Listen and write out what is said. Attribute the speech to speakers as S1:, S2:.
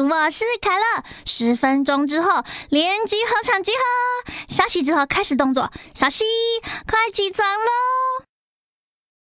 S1: 我是凯乐。十分钟之后，连集合场集合。消息之后开始动作，小西，快起床喽！